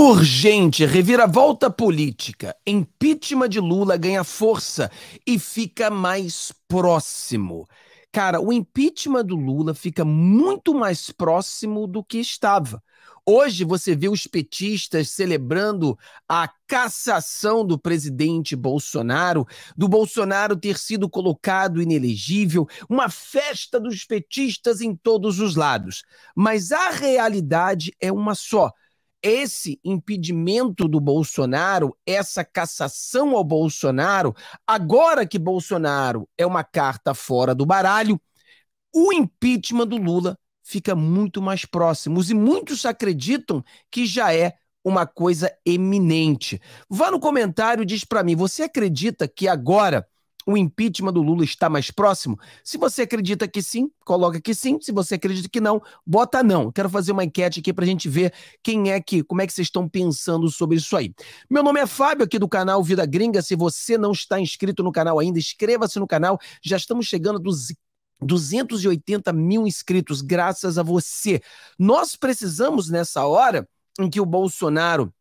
Urgente, reviravolta política. Impeachment de Lula ganha força e fica mais próximo. Cara, o impeachment do Lula fica muito mais próximo do que estava. Hoje você vê os petistas celebrando a cassação do presidente Bolsonaro, do Bolsonaro ter sido colocado inelegível, uma festa dos petistas em todos os lados. Mas a realidade é uma só esse impedimento do Bolsonaro, essa cassação ao Bolsonaro, agora que Bolsonaro é uma carta fora do baralho, o impeachment do Lula fica muito mais próximo. E muitos acreditam que já é uma coisa eminente. Vá no comentário e diz para mim, você acredita que agora o impeachment do Lula está mais próximo? Se você acredita que sim, coloca que sim. Se você acredita que não, bota não. Quero fazer uma enquete aqui para a gente ver quem é que, como é que vocês estão pensando sobre isso aí. Meu nome é Fábio, aqui do canal Vida Gringa. Se você não está inscrito no canal ainda, inscreva-se no canal. Já estamos chegando dos 280 mil inscritos, graças a você. Nós precisamos, nessa hora em que o Bolsonaro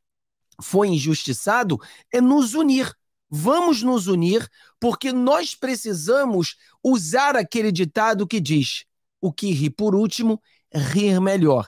foi injustiçado, é nos unir. Vamos nos unir, porque nós precisamos usar aquele ditado que diz: o que ri por último, rir melhor.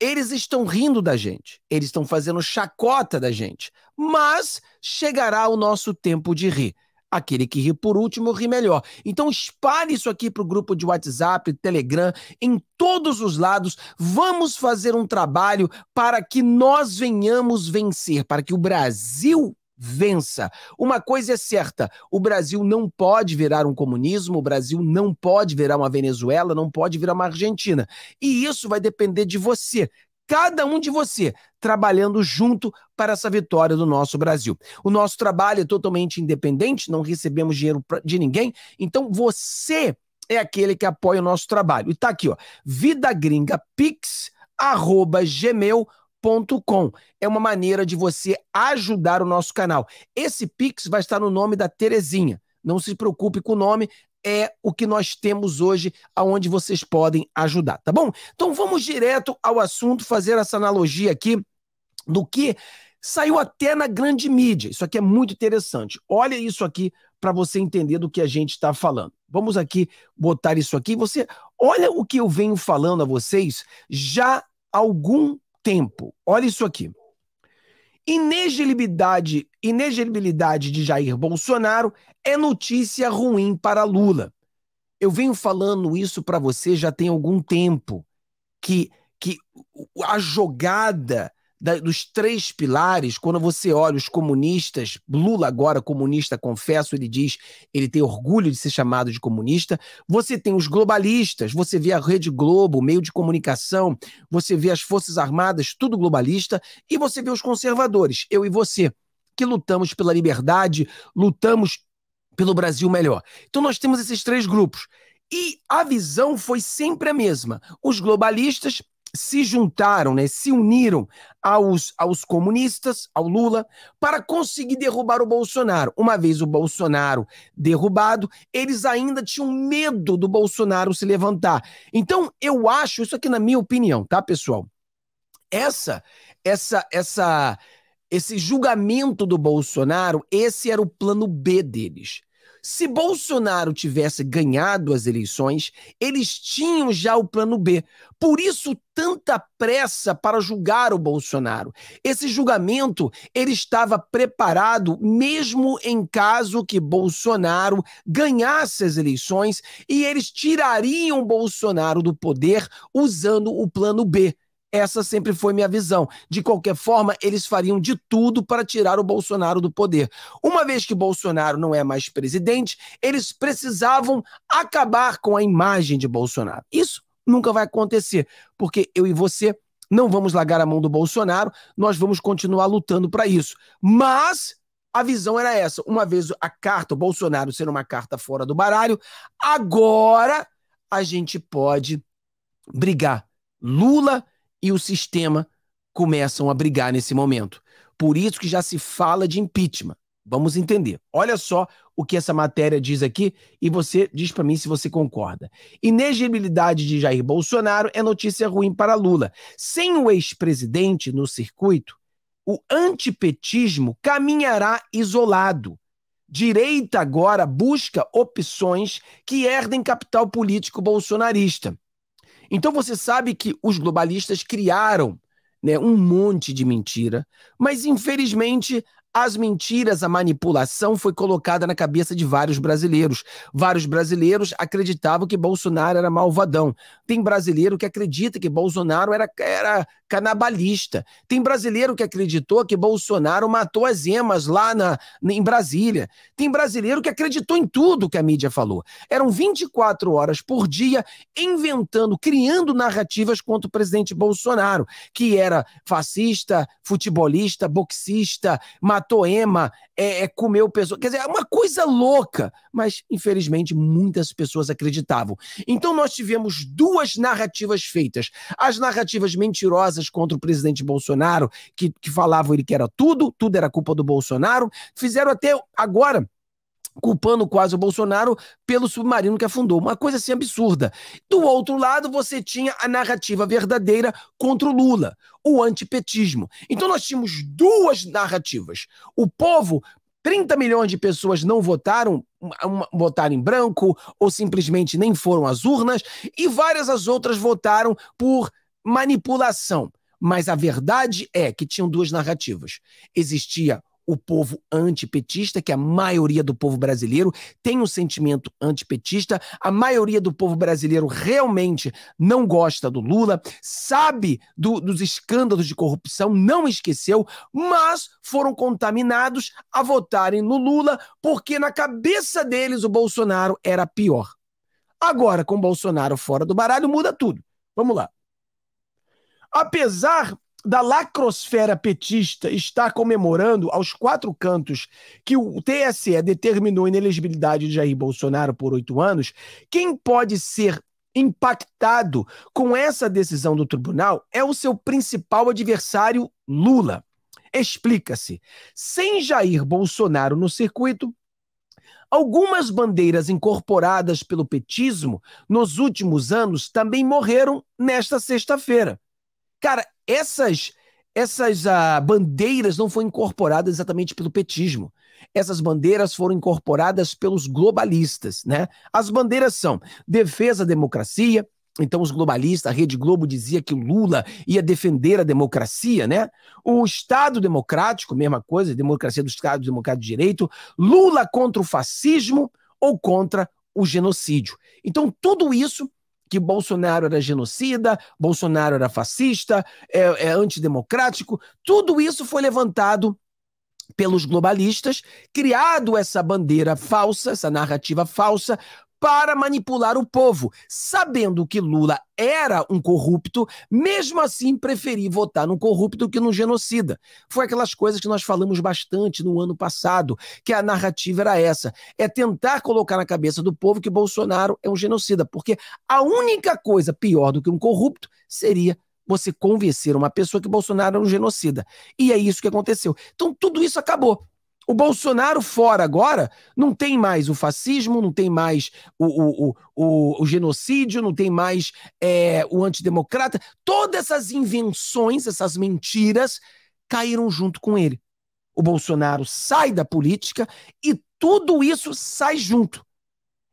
Eles estão rindo da gente, eles estão fazendo chacota da gente, mas chegará o nosso tempo de rir. Aquele que ri por último ri melhor. Então espalhe isso aqui para o grupo de WhatsApp, Telegram, em todos os lados. Vamos fazer um trabalho para que nós venhamos vencer, para que o Brasil vença. Uma coisa é certa: o Brasil não pode virar um comunismo, o Brasil não pode virar uma Venezuela, não pode virar uma Argentina. E isso vai depender de você. Cada um de você trabalhando junto para essa vitória do nosso Brasil. O nosso trabalho é totalmente independente, não recebemos dinheiro de ninguém, então você é aquele que apoia o nosso trabalho. E tá aqui, ó, vidagringapix@gmail.com pix.com. É uma maneira de você ajudar o nosso canal. Esse Pix vai estar no nome da Terezinha. Não se preocupe com o nome, é o que nós temos hoje, aonde vocês podem ajudar, tá bom? Então vamos direto ao assunto, fazer essa analogia aqui do que saiu até na grande mídia. Isso aqui é muito interessante. Olha isso aqui para você entender do que a gente está falando. Vamos aqui botar isso aqui. Você olha o que eu venho falando a vocês já há algum tempo. Olha isso aqui. Inelegibilidade, inelegibilidade de Jair Bolsonaro é notícia ruim para Lula. Eu venho falando isso para você já tem algum tempo que que a jogada da, dos três pilares, quando você olha os comunistas, Lula agora comunista, confesso, ele diz, ele tem orgulho de ser chamado de comunista. Você tem os globalistas, você vê a Rede Globo, meio de comunicação, você vê as Forças Armadas, tudo globalista, e você vê os conservadores, eu e você, que lutamos pela liberdade, lutamos pelo Brasil melhor. Então nós temos esses três grupos. E a visão foi sempre a mesma. Os globalistas se juntaram, né, se uniram aos, aos comunistas, ao Lula, para conseguir derrubar o Bolsonaro. Uma vez o Bolsonaro derrubado, eles ainda tinham medo do Bolsonaro se levantar. Então, eu acho, isso aqui na minha opinião, tá, pessoal? Essa, essa, essa, esse julgamento do Bolsonaro, esse era o plano B deles. Se Bolsonaro tivesse ganhado as eleições, eles tinham já o plano B. Por isso tanta pressa para julgar o Bolsonaro. Esse julgamento ele estava preparado mesmo em caso que Bolsonaro ganhasse as eleições e eles tirariam Bolsonaro do poder usando o plano B. Essa sempre foi minha visão. De qualquer forma, eles fariam de tudo para tirar o Bolsonaro do poder. Uma vez que Bolsonaro não é mais presidente, eles precisavam acabar com a imagem de Bolsonaro. Isso nunca vai acontecer, porque eu e você não vamos largar a mão do Bolsonaro, nós vamos continuar lutando para isso. Mas a visão era essa. Uma vez a carta, o Bolsonaro sendo uma carta fora do baralho, agora a gente pode brigar. Lula e o sistema começam a brigar nesse momento. Por isso que já se fala de impeachment. Vamos entender. Olha só o que essa matéria diz aqui e você diz para mim se você concorda. Inegibilidade de Jair Bolsonaro é notícia ruim para Lula. Sem o ex-presidente no circuito, o antipetismo caminhará isolado. Direita agora busca opções que herdem capital político bolsonarista. Então você sabe que os globalistas criaram né, um monte de mentira, mas infelizmente as mentiras, a manipulação foi colocada na cabeça de vários brasileiros. Vários brasileiros acreditavam que Bolsonaro era malvadão. Tem brasileiro que acredita que Bolsonaro era, era canabalista. Tem brasileiro que acreditou que Bolsonaro matou as emas lá na, em Brasília. Tem brasileiro que acreditou em tudo que a mídia falou. Eram 24 horas por dia inventando, criando narrativas contra o presidente Bolsonaro, que era fascista, futebolista, boxista, matou ema, é, é, comeu pessoas. Quer dizer, é uma coisa louca. Mas, infelizmente, muitas pessoas acreditavam. Então, nós tivemos duas narrativas feitas: as narrativas mentirosas contra o presidente Bolsonaro, que, que falavam ele que era tudo, tudo era culpa do Bolsonaro. Fizeram até agora culpando quase o Bolsonaro pelo submarino que afundou. Uma coisa assim absurda. Do outro lado, você tinha a narrativa verdadeira contra o Lula, o antipetismo. Então nós tínhamos duas narrativas. O povo 30 milhões de pessoas não votaram, votaram em branco ou simplesmente nem foram às urnas, e várias as outras votaram por manipulação. Mas a verdade é que tinham duas narrativas. Existia o povo antipetista, que a maioria do povo brasileiro tem um sentimento antipetista, a maioria do povo brasileiro realmente não gosta do Lula, sabe do, dos escândalos de corrupção, não esqueceu, mas foram contaminados a votarem no Lula porque na cabeça deles o Bolsonaro era pior. Agora, com Bolsonaro fora do baralho, muda tudo. Vamos lá. Apesar da lacrosfera petista está comemorando aos quatro cantos que o TSE determinou inelegibilidade de Jair Bolsonaro por oito anos, quem pode ser impactado com essa decisão do tribunal é o seu principal adversário, Lula. Explica-se. Sem Jair Bolsonaro no circuito, Algumas bandeiras incorporadas pelo petismo nos últimos anos também morreram nesta sexta-feira. Cara, essas essas uh, bandeiras não foram incorporadas exatamente pelo petismo. Essas bandeiras foram incorporadas pelos globalistas, né? As bandeiras são defesa da democracia, então, os globalistas, a Rede Globo dizia que o Lula ia defender a democracia, né? O Estado Democrático, mesma coisa, democracia do Estado Democrático de Direito, Lula contra o fascismo ou contra o genocídio. Então, tudo isso que Bolsonaro era genocida, Bolsonaro era fascista, é, é antidemocrático. Tudo isso foi levantado pelos globalistas, criado essa bandeira falsa, essa narrativa falsa, para manipular o povo. Sabendo que Lula era um corrupto, mesmo assim preferi votar no corrupto que no genocida. Foi aquelas coisas que nós falamos bastante no ano passado, que a narrativa era essa: é tentar colocar na cabeça do povo que Bolsonaro é um genocida, porque a única coisa pior do que um corrupto seria você convencer uma pessoa que Bolsonaro é um genocida. E é isso que aconteceu. Então tudo isso acabou. O Bolsonaro fora agora não tem mais o fascismo, não tem mais o, o, o, o genocídio, não tem mais é, o antidemocrata. Todas essas invenções, essas mentiras, caíram junto com ele. O Bolsonaro sai da política e tudo isso sai junto.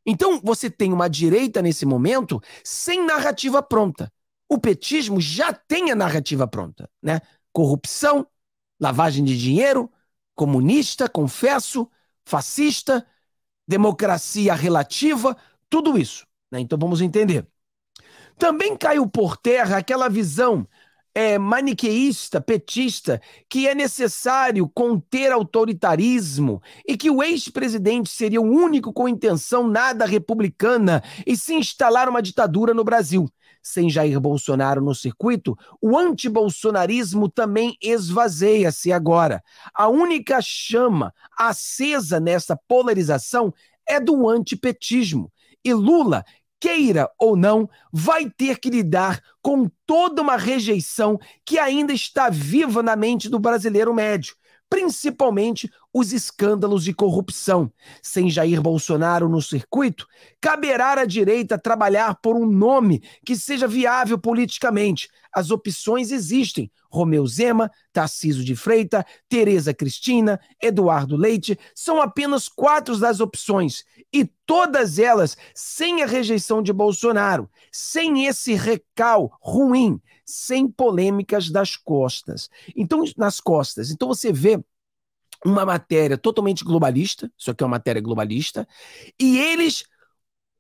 Então você tem uma direita nesse momento sem narrativa pronta. O petismo já tem a narrativa pronta, né? Corrupção, lavagem de dinheiro, comunista, confesso, fascista, democracia relativa, tudo isso. Né? Então vamos entender. Também caiu por terra aquela visão é, maniqueísta, petista, que é necessário conter autoritarismo e que o ex-presidente seria o único com intenção nada republicana e se instalar uma ditadura no Brasil sem Jair Bolsonaro no circuito, o antibolsonarismo também esvazeia-se agora. A única chama acesa nessa polarização é do antipetismo. E Lula, queira ou não, vai ter que lidar com toda uma rejeição que ainda está viva na mente do brasileiro médio principalmente os escândalos de corrupção. Sem Jair Bolsonaro no circuito, caberá à direita trabalhar por um nome que seja viável politicamente. As opções existem: Romeu Zema, Tarciso de Freita, Tereza Cristina, Eduardo Leite, são apenas quatro das opções, e todas elas sem a rejeição de Bolsonaro, sem esse recal ruim, sem polêmicas das costas. Então, nas costas. Então você vê uma matéria totalmente globalista, isso aqui é uma matéria globalista, e eles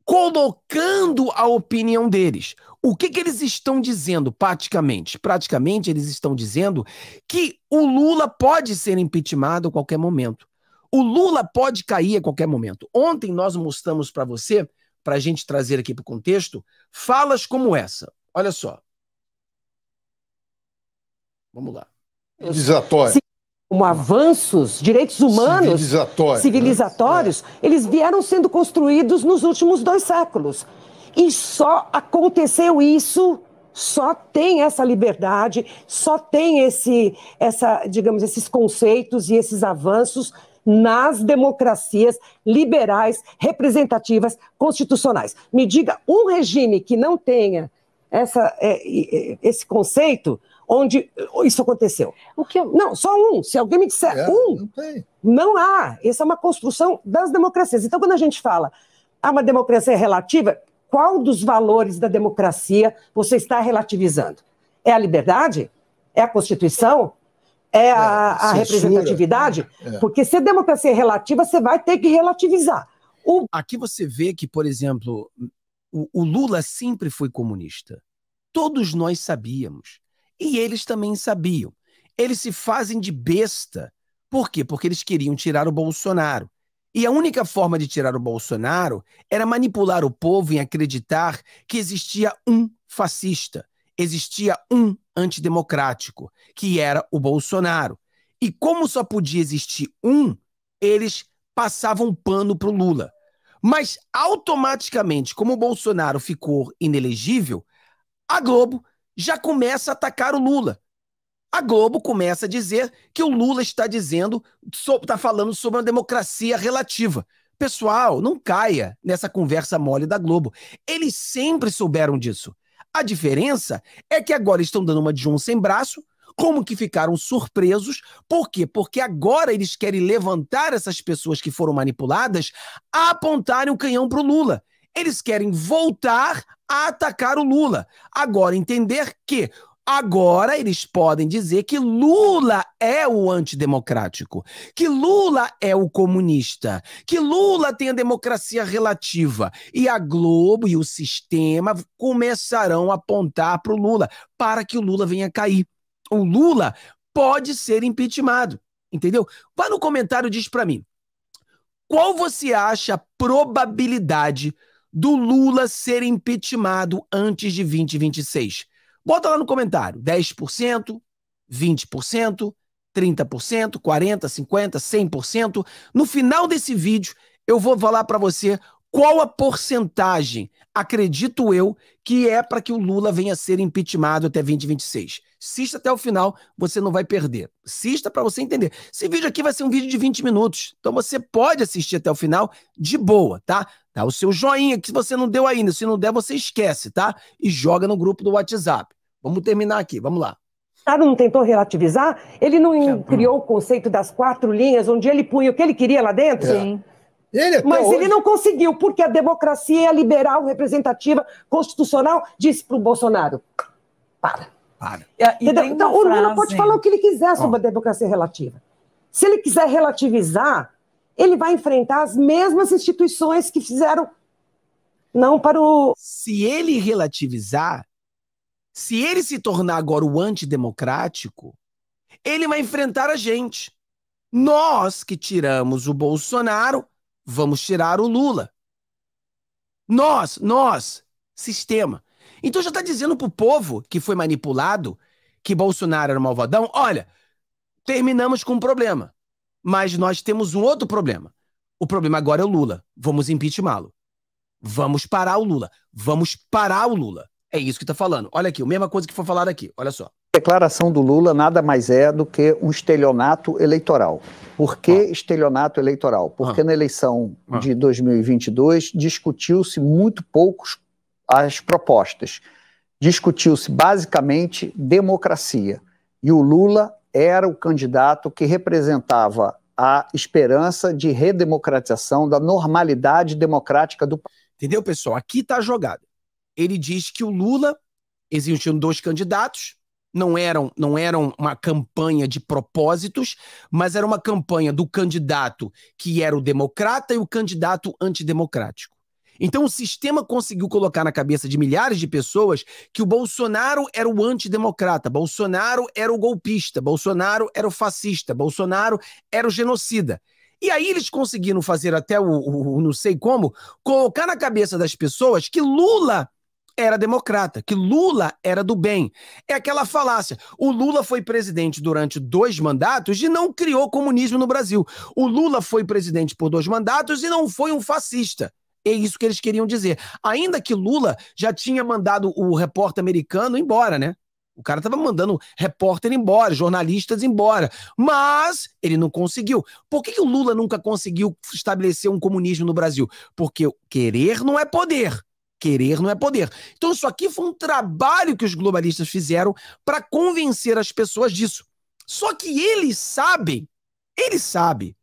colocando a opinião deles. O que, que eles estão dizendo praticamente? Praticamente eles estão dizendo que o Lula pode ser impeachmentado a qualquer momento. O Lula pode cair a qualquer momento. Ontem nós mostramos para você, para a gente trazer aqui para o contexto, falas como essa. Olha só. Vamos lá. Civilizatório. Como avanços, direitos humanos civilizatórios, civilizatórios né? eles vieram sendo construídos nos últimos dois séculos. E só aconteceu isso, só tem essa liberdade, só tem esse, essa, digamos, esses conceitos e esses avanços nas democracias liberais, representativas, constitucionais. Me diga um regime que não tenha essa, é, esse conceito onde isso aconteceu. O que eu... Não, só um. Se alguém me disser é, um, não, não, há. Essa é uma construção das democracias. Então, quando a gente fala há uma democracia relativa, qual dos valores da democracia você está relativizando? É a liberdade? É a Constituição? É a, é, a representatividade? É. Porque se a democracia é relativa, você vai ter que relativizar. O... Aqui você vê que, por exemplo, o, o Lula sempre foi comunista. Todos nós sabíamos. E eles também sabiam. Eles se fazem de besta. Por quê? Porque eles queriam tirar o Bolsonaro. E a única forma de tirar o Bolsonaro era manipular o povo em acreditar que existia um fascista, existia um antidemocrático, que era o Bolsonaro. E como só podia existir um, eles passavam pano para o Lula. Mas automaticamente, como o Bolsonaro ficou inelegível, a Globo já começa a atacar o Lula. A Globo começa a dizer que o Lula está dizendo, está falando sobre uma democracia relativa. Pessoal, não caia nessa conversa mole da Globo. Eles sempre souberam disso. A diferença é que agora estão dando uma de um sem braço, como que ficaram surpresos. Por quê? Porque agora eles querem levantar essas pessoas que foram manipuladas a apontarem o canhão para o Lula. Eles querem voltar a atacar o Lula. Agora, entender que Agora eles podem dizer que Lula é o antidemocrático, que Lula é o comunista, que Lula tem a democracia relativa. E a Globo e o sistema começarão a apontar para o Lula, para que o Lula venha cair. O Lula pode ser impeachmentado, entendeu? Vá no comentário e diz para mim, qual você acha a probabilidade do Lula ser impeachmentado antes de 2026? Bota lá no comentário: 10%, 20%, 30%, 40%, 50%, 100%. No final desse vídeo, eu vou falar para você qual a porcentagem, acredito eu, que é para que o Lula venha a ser impeachmentado até 2026. Assista até o final, você não vai perder. Assista para você entender. Esse vídeo aqui vai ser um vídeo de 20 minutos, então você pode assistir até o final de boa, tá? Dá o seu joinha que você não deu ainda, se não der você esquece, tá? E joga no grupo do WhatsApp. Vamos terminar aqui, vamos lá. Estado não tentou relativizar? Ele não criou o conceito das quatro linhas, onde ele punha o que ele queria lá dentro? Sim. Ele Mas hoje... ele não conseguiu, porque a democracia liberal, representativa, constitucional, disse para o Bolsonaro: para. Para. então, o Lula pode falar o que ele quiser sobre oh. a democracia relativa. Se ele quiser relativizar, ele vai enfrentar as mesmas instituições que fizeram. Não para o. Se ele relativizar, se ele se tornar agora o antidemocrático, ele vai enfrentar a gente. Nós que tiramos o Bolsonaro, vamos tirar o Lula. Nós, nós, sistema. Então já está dizendo para o povo que foi manipulado que Bolsonaro era um malvadão: olha, terminamos com um problema. Mas nós temos um outro problema. O problema agora é o Lula. Vamos impeachmentá-lo. Vamos parar o Lula. Vamos parar o Lula. É isso que está falando. Olha aqui, a mesma coisa que foi falado aqui. Olha só. Declaração do Lula nada mais é do que um estelionato eleitoral. Por que ah. estelionato eleitoral? Porque ah. na eleição ah. de 2022 discutiu-se muito poucos as propostas. Discutiu-se basicamente democracia. E o Lula era o candidato que representava a esperança de redemocratização, da normalidade democrática do país. Entendeu, pessoal? Aqui está a jogada. Ele diz que o Lula, existiam dois candidatos, não eram, não eram uma campanha de propósitos, mas era uma campanha do candidato que era o democrata e o candidato antidemocrático. Então o sistema conseguiu colocar na cabeça de milhares de pessoas que o Bolsonaro era o antidemocrata, Bolsonaro era o golpista, Bolsonaro era o fascista, Bolsonaro era o genocida. E aí eles conseguiram fazer até o, o, o não sei como, colocar na cabeça das pessoas que Lula era democrata, que Lula era do bem. É aquela falácia. O Lula foi presidente durante dois mandatos e não criou comunismo no Brasil. O Lula foi presidente por dois mandatos e não foi um fascista. É isso que eles queriam dizer. Ainda que Lula já tinha mandado o repórter americano embora, né? O cara estava mandando repórter embora, jornalistas embora. Mas ele não conseguiu. Por que, que o Lula nunca conseguiu estabelecer um comunismo no Brasil? Porque querer não é poder. Querer não é poder. Então, isso aqui foi um trabalho que os globalistas fizeram para convencer as pessoas disso. Só que eles sabem, eles sabem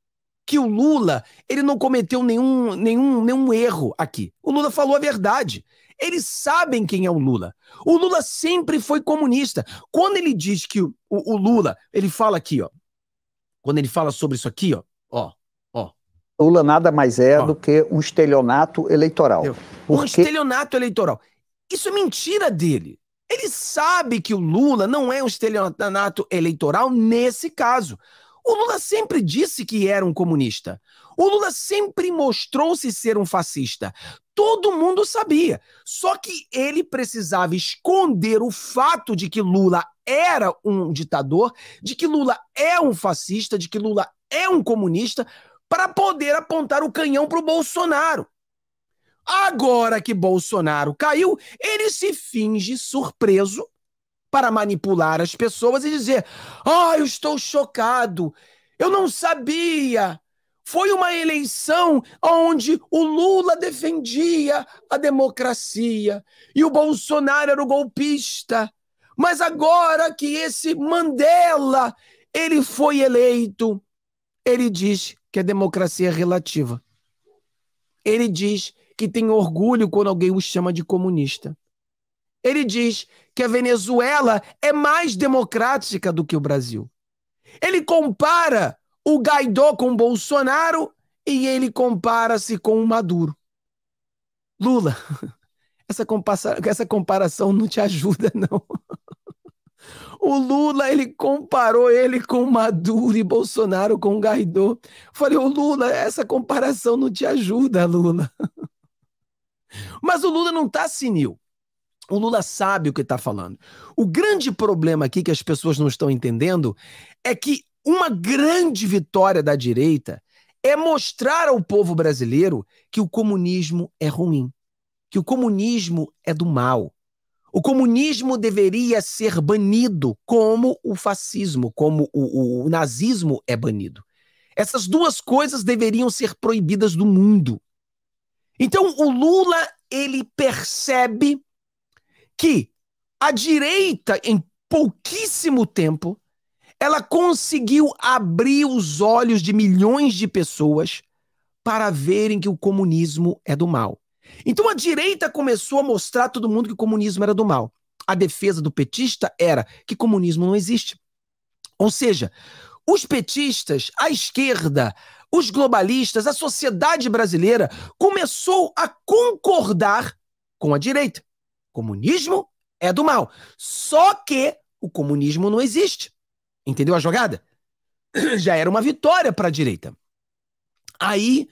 que o Lula ele não cometeu nenhum, nenhum, nenhum erro aqui. O Lula falou a verdade. Eles sabem quem é o Lula. O Lula sempre foi comunista. Quando ele diz que o, o, o Lula, ele fala aqui, ó. Quando ele fala sobre isso aqui, ó, ó, Lula nada mais é do que um estelionato eleitoral. Porque... Um estelionato eleitoral. Isso é mentira dele. Ele sabe que o Lula não é um estelionato eleitoral nesse caso. O Lula sempre disse que era um comunista. O Lula sempre mostrou-se ser um fascista. Todo mundo sabia. Só que ele precisava esconder o fato de que Lula era um ditador, de que Lula é um fascista, de que Lula é um comunista, para poder apontar o canhão para o Bolsonaro. Agora que Bolsonaro caiu, ele se finge surpreso para manipular as pessoas e dizer: Ah, eu estou chocado, eu não sabia. Foi uma eleição onde o Lula defendia a democracia e o Bolsonaro era o golpista. Mas agora que esse Mandela ele foi eleito, ele diz que a democracia é relativa. Ele diz que tem orgulho quando alguém o chama de comunista. Ele diz que a Venezuela é mais democrática do que o Brasil. Ele compara o Guaidó com o Bolsonaro e ele compara-se com o Maduro. Lula, essa, essa comparação não te ajuda, não. O Lula, ele comparou ele com Maduro e Bolsonaro com Guaidó. Falei, o Lula, essa comparação não te ajuda, Lula. Mas o Lula não está senil. O Lula sabe o que está falando. O grande problema aqui que as pessoas não estão entendendo é que uma grande vitória da direita é mostrar ao povo brasileiro que o comunismo é ruim, que o comunismo é do mal, o comunismo deveria ser banido, como o fascismo, como o, o, nazismo é banido. Essas duas coisas deveriam ser proibidas do mundo. Então, o Lula, ele percebe que a direita, em pouquíssimo tempo, ela conseguiu abrir os olhos de milhões de pessoas para verem que o comunismo é do mal. Então a direita começou a mostrar a todo mundo que o comunismo era do mal. A defesa do petista era que comunismo não existe. Ou seja, os petistas, a esquerda, os globalistas, a sociedade brasileira começou a concordar com a direita. Comunismo é do mal. Só que o comunismo não existe. Entendeu a jogada? Já era uma vitória para a direita. Aí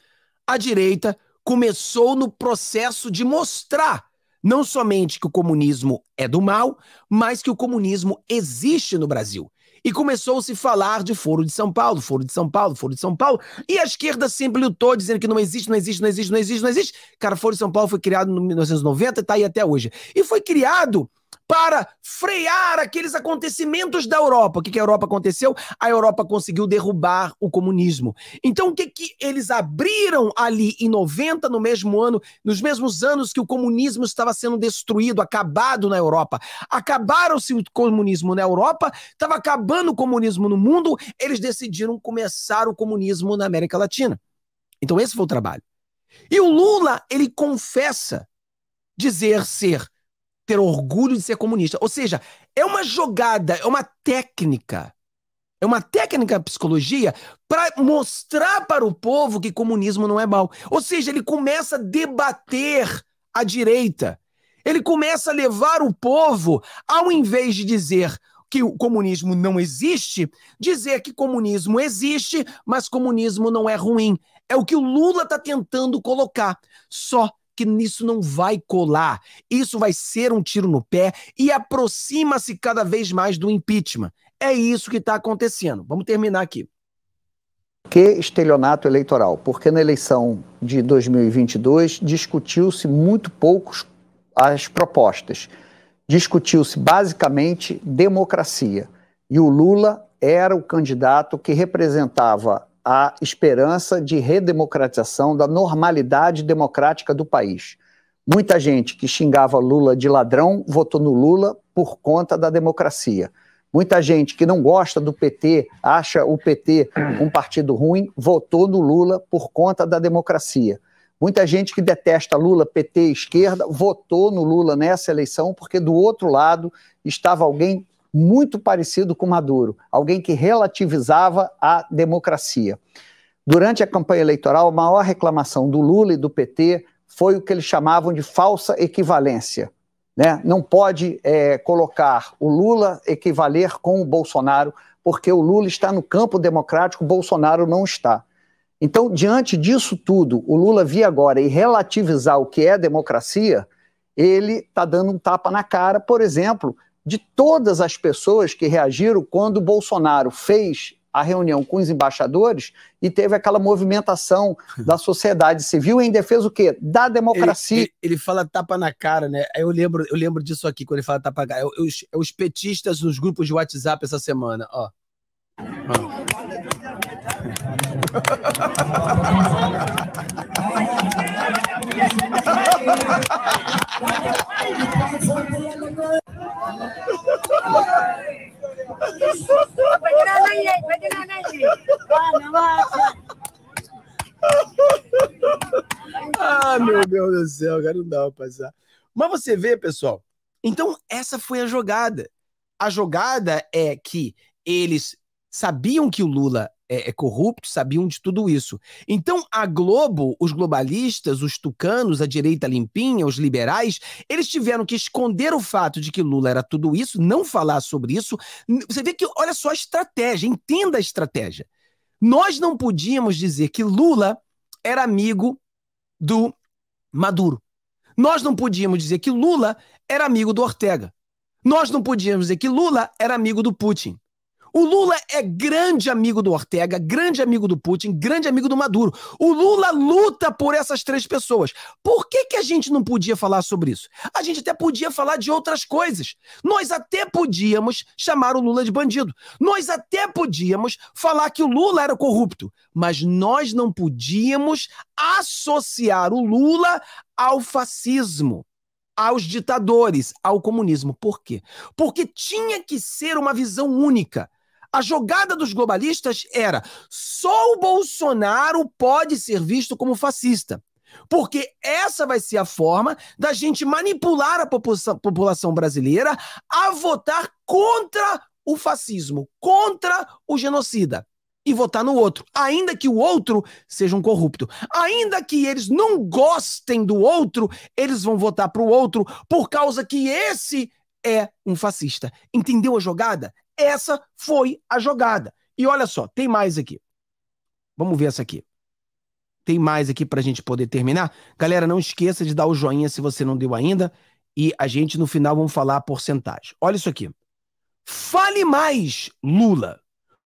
a direita começou no processo de mostrar não somente que o comunismo é do mal, mas que o comunismo existe no Brasil. E começou-se a falar de Foro de São Paulo, Foro de São Paulo, Foro de São Paulo. E a esquerda sempre lutou, dizendo que não existe, não existe, não existe, não existe, não existe. Cara, Foro de São Paulo foi criado em 1990 e está aí até hoje. E foi criado para frear aqueles acontecimentos da Europa. O que, que a Europa aconteceu? A Europa conseguiu derrubar o comunismo. Então, o que, que eles abriram ali em 90, no mesmo ano, nos mesmos anos que o comunismo estava sendo destruído, acabado na Europa? Acabaram-se o comunismo na Europa, estava acabando o comunismo no mundo, eles decidiram começar o comunismo na América Latina. Então, esse foi o trabalho. E o Lula, ele confessa dizer ser ter orgulho de ser comunista. Ou seja, é uma jogada, é uma técnica. É uma técnica da psicologia para mostrar para o povo que comunismo não é mal. Ou seja, ele começa a debater a direita. Ele começa a levar o povo, ao invés de dizer que o comunismo não existe, dizer que comunismo existe, mas comunismo não é ruim. É o que o Lula está tentando colocar. Só que nisso não vai colar. Isso vai ser um tiro no pé e aproxima-se cada vez mais do impeachment. É isso que está acontecendo. Vamos terminar aqui. Que estelionato eleitoral? Porque na eleição de 2022 discutiu-se muito poucos as propostas. Discutiu-se basicamente democracia. E o Lula era o candidato que representava a esperança de redemocratização da normalidade democrática do país. Muita gente que xingava Lula de ladrão votou no Lula por conta da democracia. Muita gente que não gosta do PT, acha o PT um partido ruim, votou no Lula por conta da democracia. Muita gente que detesta Lula, PT, esquerda, votou no Lula nessa eleição porque do outro lado estava alguém muito parecido com Maduro, alguém que relativizava a democracia. Durante a campanha eleitoral, a maior reclamação do Lula e do PT foi o que eles chamavam de falsa equivalência. Né? Não pode é, colocar o Lula equivaler com o Bolsonaro, porque o Lula está no campo democrático, o Bolsonaro não está. Então, diante disso tudo, o Lula via agora e relativizar o que é democracia, ele está dando um tapa na cara, por exemplo, de todas as pessoas que reagiram quando o Bolsonaro fez a reunião com os embaixadores e teve aquela movimentação da sociedade civil em defesa o quê? Da democracia. Ele, ele, ele fala tapa na cara, né? Eu lembro, eu lembro disso aqui quando ele fala tapa na cara. É os, é os petistas nos grupos de WhatsApp essa semana, ó. ó. Ah, meu Deus do céu, cara, não dá pra passar. Mas você vê, pessoal, então essa foi a jogada. A jogada é que eles sabiam que o Lula é, é, corrupto, sabiam de tudo isso. Então, a Globo, os globalistas, os tucanos, a direita limpinha, os liberais, eles tiveram que esconder o fato de que Lula era tudo isso, não falar sobre isso. Você vê que, olha só a estratégia, entenda a estratégia. Nós não podíamos dizer que Lula era amigo do Maduro. Nós não podíamos dizer que Lula era amigo do Ortega. Nós não podíamos dizer que Lula era amigo do Putin. O Lula é grande amigo do Ortega, grande amigo do Putin, grande amigo do Maduro. O Lula luta por essas três pessoas. Por que, que a gente não podia falar sobre isso? A gente até podia falar de outras coisas. Nós até podíamos chamar o Lula de bandido. Nós até podíamos falar que o Lula era corrupto. Mas nós não podíamos associar o Lula ao fascismo aos ditadores, ao comunismo. Por quê? Porque tinha que ser uma visão única. A jogada dos globalistas era: só o Bolsonaro pode ser visto como fascista. Porque essa vai ser a forma da gente manipular a população brasileira a votar contra o fascismo, contra o genocida e votar no outro, ainda que o outro seja um corrupto. Ainda que eles não gostem do outro, eles vão votar para o outro por causa que esse é um fascista. Entendeu a jogada? Essa foi a jogada. E olha só, tem mais aqui. Vamos ver essa aqui. Tem mais aqui para a gente poder terminar. Galera, não esqueça de dar o joinha se você não deu ainda. E a gente no final vamos falar a porcentagem. Olha isso aqui. Fale mais, Lula.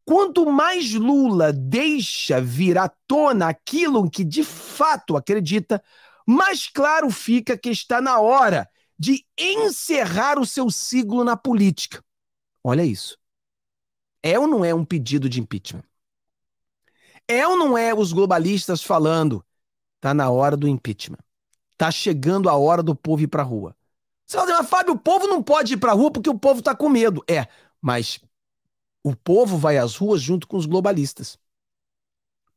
Quanto mais Lula deixa vir à tona aquilo que de fato acredita, mais claro fica que está na hora de encerrar o seu siglo na política. Olha isso. É ou não é um pedido de impeachment? É ou não é os globalistas falando? Tá na hora do impeachment. Tá chegando a hora do povo ir pra rua. Você fala, mas Fábio, o povo não pode ir pra rua porque o povo tá com medo. É, mas o povo vai às ruas junto com os globalistas.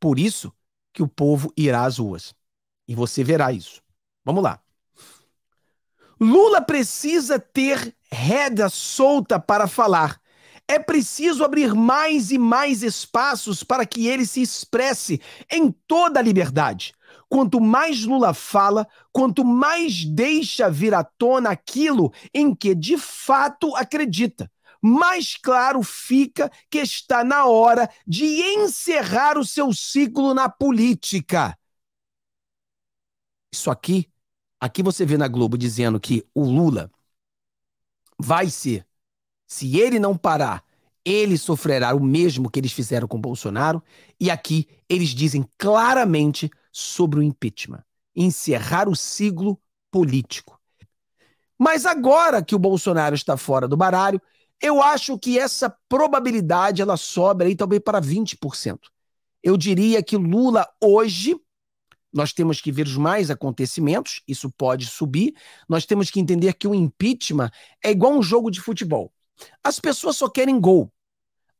Por isso que o povo irá às ruas. E você verá isso. Vamos lá. Lula precisa ter reda solta para falar. É preciso abrir mais e mais espaços para que ele se expresse em toda a liberdade. Quanto mais Lula fala, quanto mais deixa vir à tona aquilo em que de fato acredita, mais claro fica que está na hora de encerrar o seu ciclo na política. Isso aqui, aqui você vê na Globo dizendo que o Lula vai ser, se ele não parar, ele sofrerá o mesmo que eles fizeram com Bolsonaro, e aqui eles dizem claramente sobre o impeachment, encerrar o siglo político. Mas agora que o Bolsonaro está fora do baralho, eu acho que essa probabilidade ela sobe aí talvez para 20%. Eu diria que Lula hoje nós temos que ver os mais acontecimentos, isso pode subir. Nós temos que entender que o impeachment é igual um jogo de futebol. As pessoas só querem gol.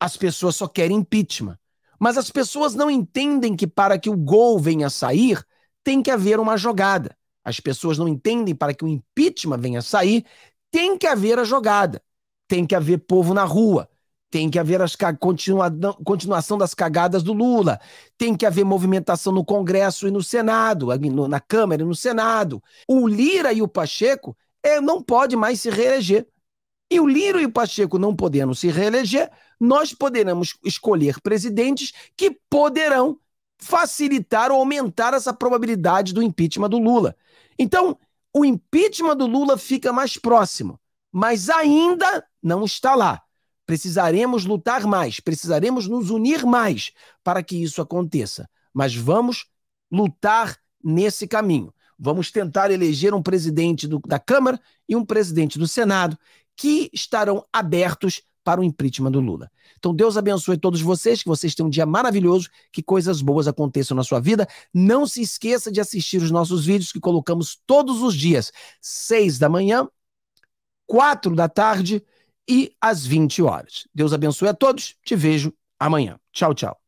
As pessoas só querem impeachment. Mas as pessoas não entendem que para que o gol venha a sair, tem que haver uma jogada. As pessoas não entendem para que o impeachment venha a sair, tem que haver a jogada. Tem que haver povo na rua. Tem que haver a continua, continuação das cagadas do Lula. Tem que haver movimentação no Congresso e no Senado, na Câmara e no Senado. O Lira e o Pacheco é, não pode mais se reeleger. E o Lira e o Pacheco não podendo se reeleger, nós poderemos escolher presidentes que poderão facilitar ou aumentar essa probabilidade do impeachment do Lula. Então, o impeachment do Lula fica mais próximo, mas ainda não está lá. Precisaremos lutar mais, precisaremos nos unir mais para que isso aconteça. Mas vamos lutar nesse caminho. Vamos tentar eleger um presidente do, da Câmara e um presidente do Senado que estarão abertos para o impeachment do Lula. Então Deus abençoe todos vocês, que vocês tenham um dia maravilhoso, que coisas boas aconteçam na sua vida. Não se esqueça de assistir os nossos vídeos que colocamos todos os dias, seis da manhã, quatro da tarde e às 20 horas. Deus abençoe a todos. Te vejo amanhã. Tchau, tchau.